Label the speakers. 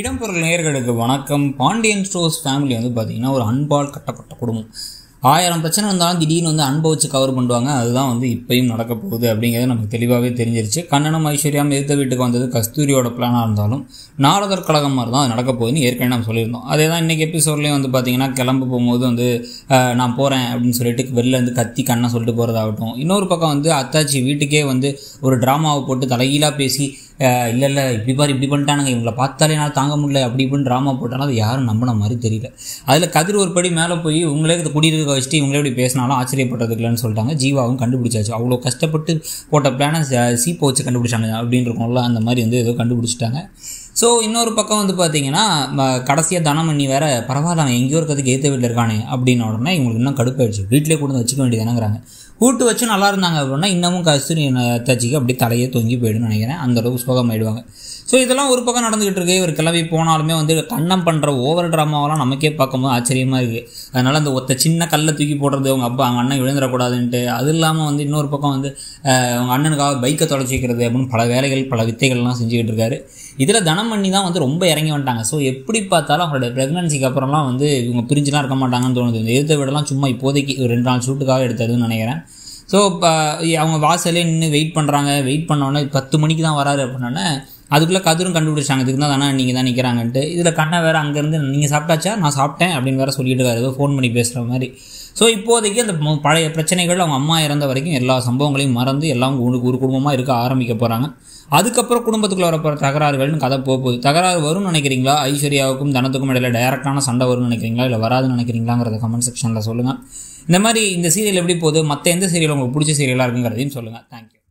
Speaker 1: இடம்பொருள் நேயர்களுக்கு வணக்கம். பாண்டியன் ஸ்டோர்ஸ் ஃபேமிலி வந்து பார்த்தீங்கன்னா ஒரு அன்பால் கட்டப்பட்ட குடும்பம். ஆயிரம் பிரச்சனை இருந்தாலும் திடீர்னு வந்து அன்பை வச்சு கவர் பண்ணுவாங்க. அதுதான் வந்து இப்பயும் நடக்க போகுது அப்படிங்கிறது நமக்கு தெளிவாகவே தெரிஞ்சிருச்சு. கண்ணனும் ஐஸ்வர்யாம் எதிர்த்த வீட்டுக்கு வந்தது கஸ்தூரியோட பிளானாக இருந்தாலும் நாரதர் கழகம் மாதிரி தான் அது நடக்க போகுதுன்னு ஏற்கனவே நம்ம சொல்லியிருந்தோம். அதே தான் இன்றைக்கி எபிசோட்லேயும் வந்து பார்த்தீங்கன்னா கிளம்ப போகும்போது வந்து நான் போகிறேன் அப்படின்னு சொல்லிட்டு வெளில வந்து கத்தி கண்ணை சொல்லிட்டு போகிறதாகட்டும் இன்னொரு பக்கம் வந்து அத்தாச்சி வீட்டுக்கே வந்து ஒரு ட்ராமாவை போட்டு தலைகீழாக பேசி இல்லை இல்லை இப்படி பாரு இப்படி பண்ணிட்டானுங்க. இவங்களை பார்த்தாலே என்னால் தாங்க முடியல. அப்படி இப்படின்னு ட்ராமா போட்டாலும் அது யாரும் நம்பின மாதிரி தெரியல. அதில் கதிர் ஒரு படி மேலே போய் இவங்களே இதை குடியிருக்க வச்சுட்டு இவங்களே இப்படி பேசினாலும் ஆச்சரியப்படுறதுக்கு இல்லைன்னு சொல்லிட்டாங்க. ஜீவாவும் கண்டுபிடிச்சாச்சு. அவ்வளோ கஷ்டப்பட்டு போட்ட பிளானை சீப்பை வச்சு கண்டுபிடிச்சாங்க. அப்படின்னு இருக்கும்ல அந்த மாதிரி வந்து ஏதோ கண்டுபிடிச்சிட்டாங்க. ஸோ இன்னொரு பக்கம் வந்து பார்த்தீங்கன்னா கடைசியாக தனமணி வேற பரவாயில்ல அவன் எங்கேயோ இருக்கிறதுக்கு ஏற்ற வீட்டில் இருக்கானே அப்படின்ன உடனே இவங்களுக்கு இன்னும் கடுப்பாயிடுச்சு. வீட்டிலே கொண்டு வந்து வச்சுக்க வேண்டியதானங்கிறாங்க கூட்டு வச்சு நல்லா இருந்தாங்க அப்படின்னா இன்னமும் கஸ்தூரி தச்சிக்கு அப்படி தலையே தொங்கி போயிடும்னு நினைக்கிறேன். அந்த அளவுக்கு சோகமாயிடுவாங்க. ஸோ இதெல்லாம் ஒரு பக்கம் நடந்துகிட்டு இருக்கு இவர் கிளம்பி போனாலுமே வந்து கண்ணம் பண்ணுற ஓவர் ட்ராமாவெல்லாம் நமக்கே பார்க்கும்போது ஆச்சரியமாக இருக்குது அதனால் அந்த ஒத்த சின்ன கல்லை தூக்கி போடுறது அவங்க அப்பா அவங்க அண்ணன் விழுந்துடக்கூடாதுன்ட்டு அது இல்லாமல் வந்து இன்னொரு பக்கம் வந்து அவங்க அண்ணனுக்காக பைக்கை தொலைச்சிக்கிறது அப்படின்னு பல வேலைகள் பல வித்தைகள்லாம் செஞ்சுக்கிட்டு இருக்காரு. இதில் தனமண்ணி பண்ணி தான் வந்து ரொம்ப இறங்கி வந்துட்டாங்க. ஸோ எப்படி பார்த்தாலும் அவங்களோட ப்ரெக்னன்சிக்கு அப்புறம்லாம் வந்து இவங்க பிரிஞ்சுலாம் இருக்க மாட்டாங்கன்னு தோணுது. இந்த எழுத்த விடலாம் சும்மா இப்போதைக்கு ஒரு ரெண்டு நாள் ஷூட்டுக்காக எடுத்ததுன்னு நினைக்கிறேன். ஸோ இப்போ அவங்க வாசலே நின்று வெயிட் பண்ணுறாங்க வெயிட் பண்ணோன்னே பத்து மணிக்கு தான் வராரு அப்படின்னோடனே அதுக்குள்ளே கதிரும் கண்டுபிடிச்சாங்க. இதுக்கு தான் தானே நீங்கள் தான் நிற்கிறாங்கன்ட்டு இதில் கண்ணை வேறு அங்கேருந்து நீங்கள் சாப்பிட்டாச்சா? நான் சாப்பிட்டேன். அப்படின்னு வேறு சொல்லிட்டு இருக்காரு. ஏதோ ஃபோன் பண்ணி பேசுகிற மாதிரி. ஸோ இப்போதைக்கு அந்த பழைய பிரச்சனைகள் அவங்க அம்மா இறந்த வரைக்கும் எல்லா சம்பவங்களையும் மறந்து எல்லாம் ஒரு ஒரு குடும்பமாக இருக்க ஆரம்பிக்க போகிறாங்க அதுக்கப்புறம் குடும்பத்துக்குள்ள வரப்போகிற தகராறுகள்னு கதை போகுது. தகராறு வரும்னு நினைக்கிறீங்களா? ஐஸ்வர்யாவுக்கும் தனத்துக்கும் இடையில டைரக்டான சண்டை வரும்னு நினைக்கிறீங்களா? இல்லை வராதுன்னு நினைக்கிறீங்களாங்கிறத கமெண்ட் செக்ஷனில் சொல்லுங்கள் இந்த மாதிரி இந்த சீரியல் எப்படி போகுது? மற்ற எந்த சீரியல் உங்களுக்கு பிடிச்ச சீரியலாக இருக்குங்கிறதையும் சொல்லுங்கள் தேங்க்யூ